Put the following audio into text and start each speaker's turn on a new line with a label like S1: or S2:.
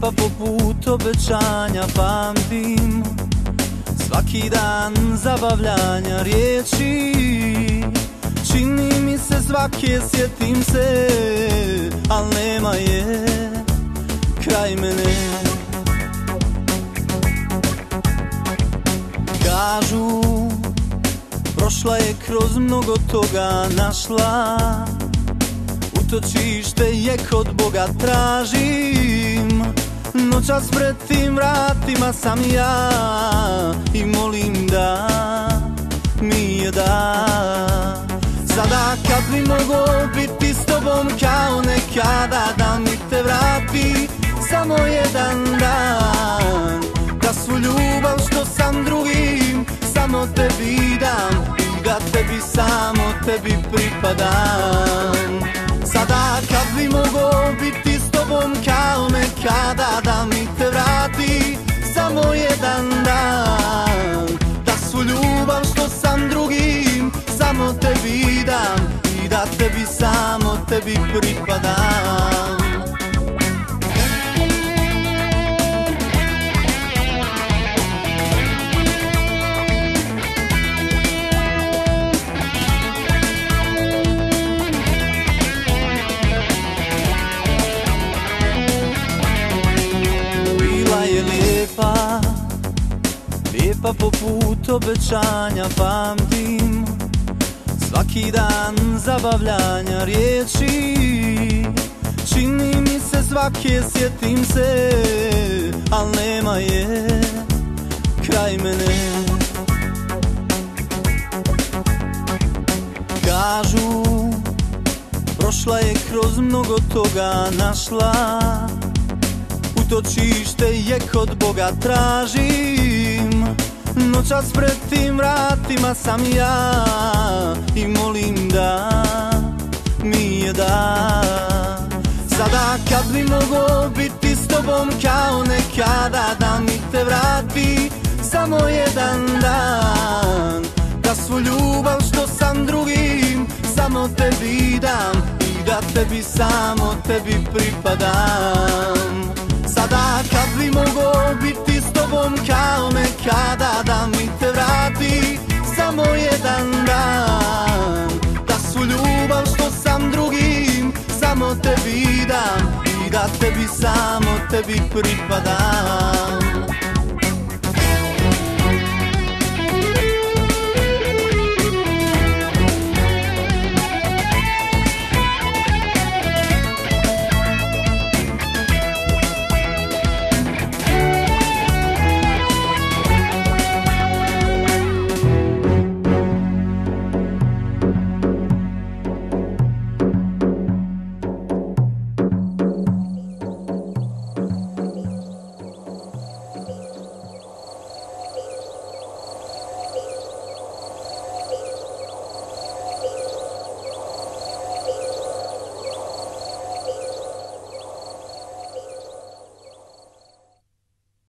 S1: poput obećanja pamtim. Svaki dan zabavljanja riječi Čini mi se svake sjetim se Al nema je kraj mene. Kažu Prošla je kroz mnogo toga našla Utočište je kod Boga tražim Noćas pred tim vratima sam ja I molim da mi je da. Sada kad bi mogo biti s tobom kao nekada Da mi te vrati samo jedan dan. Da svu ljubav što sam drugim samo tebi dam I da tebi samo tebi pripadam. Sada kad bi mogo biti s tobom kao nekada Da mi te vrati samo jedan dan. Da svu ljubav što sam drugim samo tebi dam. I da tebi samo tebi pripadam Lijepa poput obećanja pamtim. Svaki dan zabavljanja riječi. Čini mi se svake sjetim se Al nema je kraj mene. Kažu Prošla je kroz mnogo toga našla Utočište je kod Boga tražim. Noćas pred tim vratima sam ja I molim da mi je da. Sada kad bi mogo biti s tobom kao nekada Da mi te vrati samo jedan dan. Da svu ljubav što sam drugim samo tebi dam I da tebi samo tebi pripadam Sada kad bi mogo biti s tobom kao nekada Da mi te vrati samo jedan dan. Da svu ljubav što sam drugim samo tebi dam I da tebi samo tebi pripadam